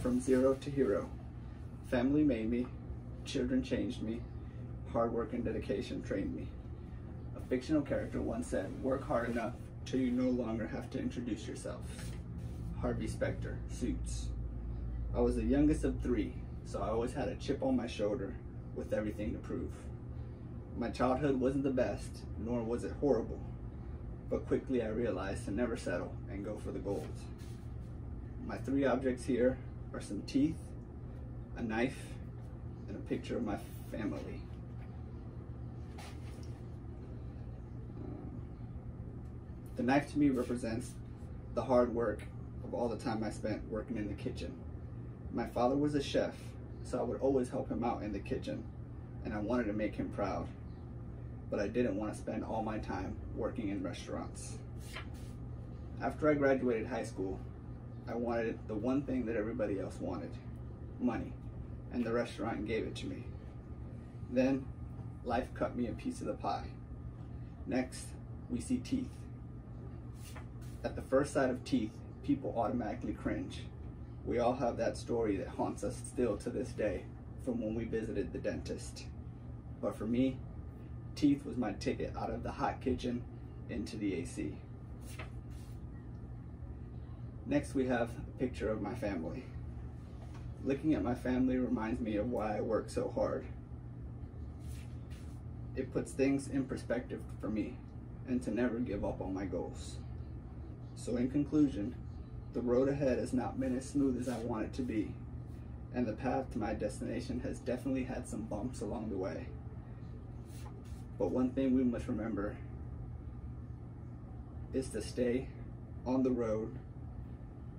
From zero to hero. Family made me, children changed me, hard work and dedication trained me. A fictional character once said, work hard enough till you no longer have to introduce yourself. Harvey Specter, Suits. I was the youngest of three, so I always had a chip on my shoulder with everything to prove. My childhood wasn't the best, nor was it horrible, but quickly I realized to never settle and go for the gold. My three objects here are some teeth, a knife, and a picture of my family. The knife to me represents the hard work of all the time I spent working in the kitchen. My father was a chef, so I would always help him out in the kitchen, and I wanted to make him proud. But I didn't want to spend all my time working in restaurants. After I graduated high school, I wanted the one thing that everybody else wanted money, and the restaurant gave it to me. Then, life cut me a piece of the pie. Next, we see teeth. At the first sight of teeth, people automatically cringe. We all have that story that haunts us still to this day from when we visited the dentist. But for me, teeth was my ticket out of the hot kitchen into the AC. Next we have a picture of my family. Looking at my family reminds me of why I work so hard. It puts things in perspective for me and to never give up on my goals. So in conclusion, the road ahead has not been as smooth as I want it to be, and the path to my destination has definitely had some bumps along the way. But one thing we must remember is to stay on the road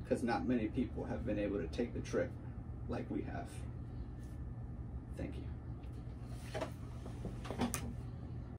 because not many people have been able to take the trip like we have. Thank you.